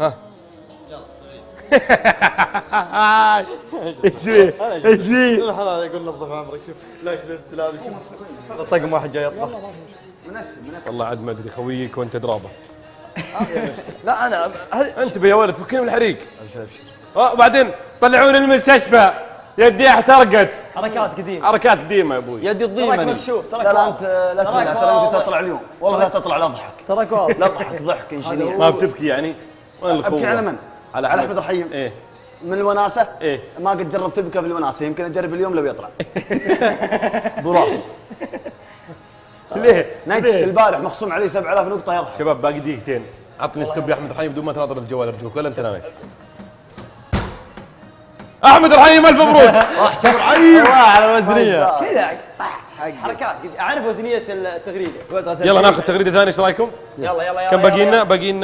ها. إيش فيه؟ إيش فيه؟ الحلال يقول نظف عمرك شوف. لا كذا السلالة شوف. هذا طقم واحد جاي يطبخ. منسم منسم والله عاد ما أدري خويك وأنت درابه لا أنا هل أنت يا ولد فكني من الحريق. أبشر أبشر. أه وبعدين طلعوني المستشفى. يدي احترقت. حركات قديمة. حركات قديمة يا أبوي. يدي تراك الضيمة مكشوف تراك لا لا واضح. أنت لا تراك تزعل ترى أنت واضح. تطلع اليوم. والله لا تطلع لا اضحك تراك واضح. لا اضحك ضحك شنيع ما بتبكي يعني؟ أبكي على من؟ على على أحمد. أحمد الرحيم إيه. من الوناسة؟ إيه. ما قد جربت تبكى في الوناسة يمكن أجرب اليوم لو يطلع. براس. ليه؟ نجس؟ البارح مخصوم عليه 7000 نقطة يضحك شباب باقي دقيقتين. عطني ستوب يا أحمد الرحيم بدون ما تناظر الجوال أرجوك. ولا أنت نايم؟ أحمد الرحيم ألف مبروك. على الوزنية كذا. حركات. أعرف وزنية التغريدة. يلا ناخذ تغريدة ثانية إيش رأيكم؟ يلا يلا يلا كم باقي. لنا؟ باقي لنا